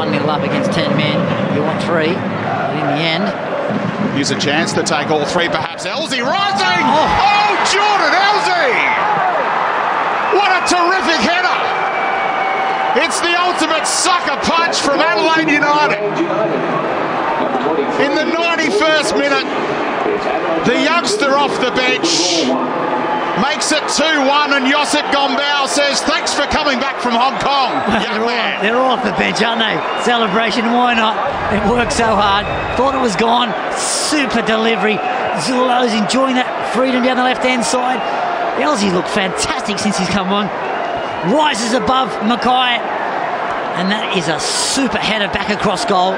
1 0 up against 10 men. You want three, but in the end. Here's a chance to take all three, perhaps. Elsey rising! Oh, oh Jordan Elsey! What a terrific header! It's the ultimate sucker punch from Adelaide United. In the 91st minute, the youngster off the bench makes it 2-1 and Josep Gombau says thanks for coming back from Hong Kong, they're, man. All, they're all off the bench, aren't they? Celebration, why not? It worked so hard. Thought it was gone. Super delivery. Zullo's enjoying that freedom down the left-hand side. Elsey looked fantastic since he's come on. Rises above McKay. And that is a super header back across goal.